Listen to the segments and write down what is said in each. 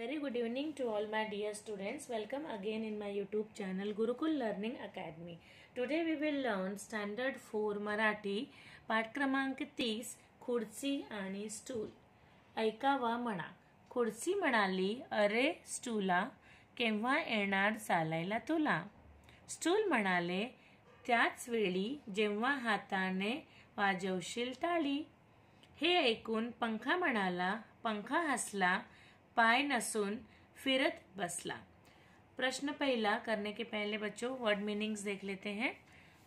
Very good evening to all my dear students. Welcome again in my YouTube channel Gurukul Learning Academy. Today we will learn Standard 4 Marathi पाठ क्रमांक 30, खुर्ची आणि stool ऐकावा म्हणा खुर्ची म्हणाली अरे स्टूला केव्हा येणार चालायला तुला स्टूल म्हणाले त्याच वेळी जेव्हा हाताने वाजवशील टाळी हे ऐकून पंखा म्हणाला पंखा हसला पाय नसून फिरत बसला. प्रश्न पहला करने के पहले बच्चों वर्ड मीनिंग्स देख लेते हैं.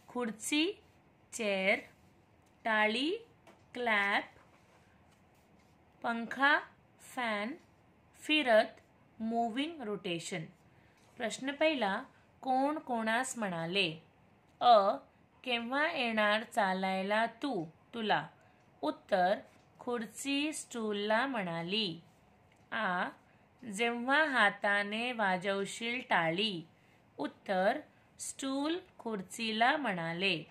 खुर्ची चेयर टाली क्लैप पंखा फॅन फिरत मूविंग रोटेशन प्रश्न पहिला कोण कोणास म्हणाले? अ केव्हा येणार चालायला तू? तुला. उत्तर खुर्ची स्टूलला म्हणाली. आ जेव्हा हाताने वाजवशील टाळी. उत्तर स्टूल खुर्चीला म्हणाले.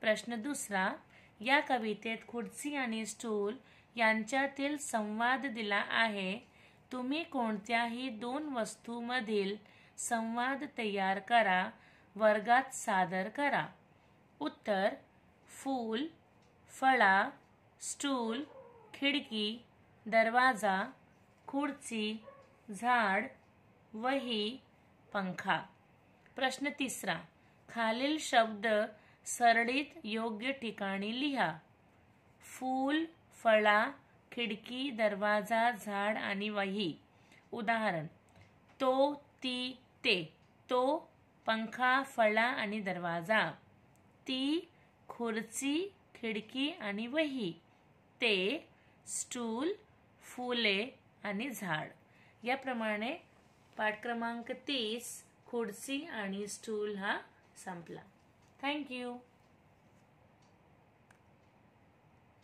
प्रश्न दुसरा या कवितेत खुर्ची आणि स्टूल यांच्यातील संवाद दिला आहे. तुम्ही कोणत्याही दोन वस्तूमधील संवाद तयार करा वर्गात सादर करा. उत्तर फूल फळा स्टूल खिडकी दरवाजा खुर्ची झाड वही पंखा. प्रश्न तिसरा. खालील शब्द सरळीत योग्य ठिकाणी लिहा. फूल फळा खिडकी दरवाजा झाड आणि वही. उदाहरण. तो ती ते. तो पंखा फळा आणि दरवाजा. ती खुर्ची खिडकी आणि वही. ते स्टूल फुले आणि झाड. याप्रमाणे पाठ क्रमांक तीस खुर्ची आणि स्टूल हा संपला. थँक्यू